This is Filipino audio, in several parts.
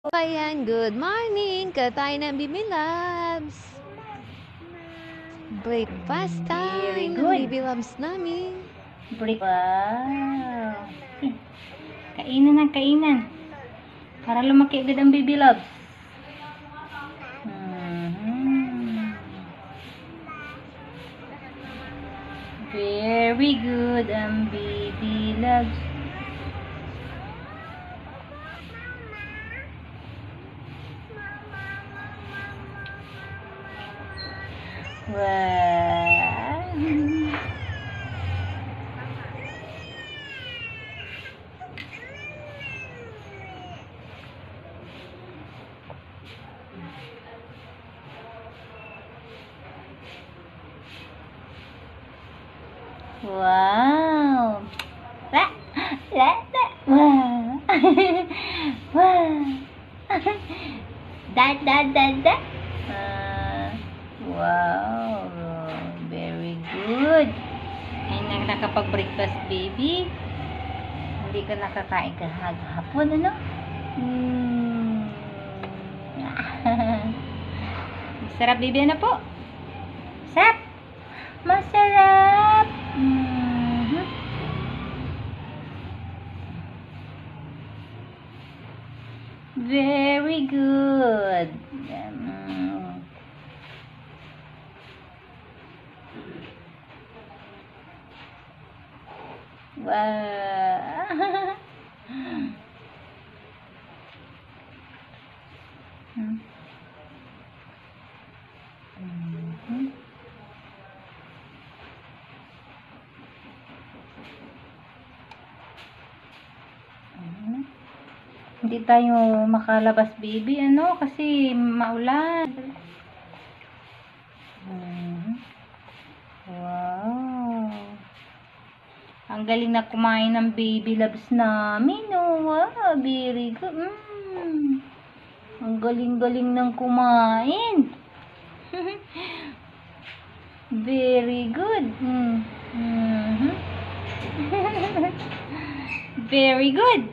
Ayan, good morning! Katay ng Bibi Labs! Breakfast time. Bibi Labs namin. Break. Wow. Kainan na, kainan. Para lumaki agad ang baby loves. Mhm. Very good ang baby loves. Wow. Wow. La, la, la. Wow. wow. da, da, da, da. Ah, wow. Very good. Ay, na nakapag-breakfast, baby. Hindi ka nakakain kahapon, ano? Hmm. Masarap, baby, ano po? Sarap. Masarap. Mhm. Very good. Mm. Wow. Hmm. Hindi tayo makalabas, baby, ano, kasi maulan. Mhm. Wow. Ang galing na kumain ng baby loves namin, oh. Wow, very good. Mm. Ang galing-galing ng kumain. very good. Mm. Mhm. Very good.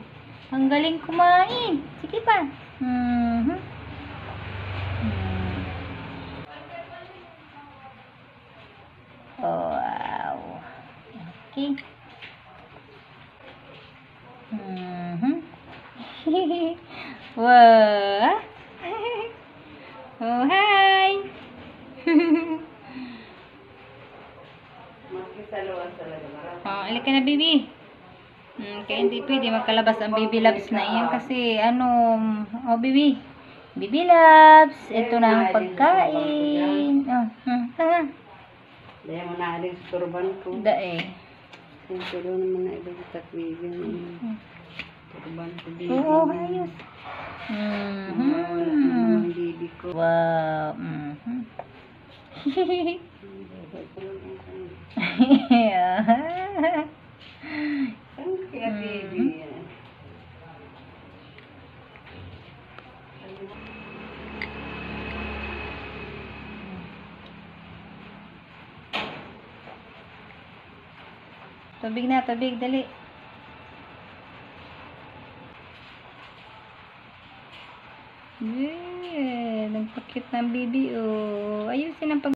Ang galing kumain. Sige pa. Mhm. Mm. Oh, wow. Okay. Wow. oh, hi. oh, alika ka na, baby. Hmm, kaya hindi pwede magkalabas ang baby loves na iyan kasi ano, oh baby, baby loves, ito na ang pagkain. Oh, hmm, ha, Dahil mo na aling turban ko. da eh. Yung tulo naman na ibang takwibin. Turban ko. Oo, ayos. Wow. Mhm. Ang kaya bibi yan. tubig na, tubig, dali. Yeah, nagpakit ng oh. Ayusin ang pag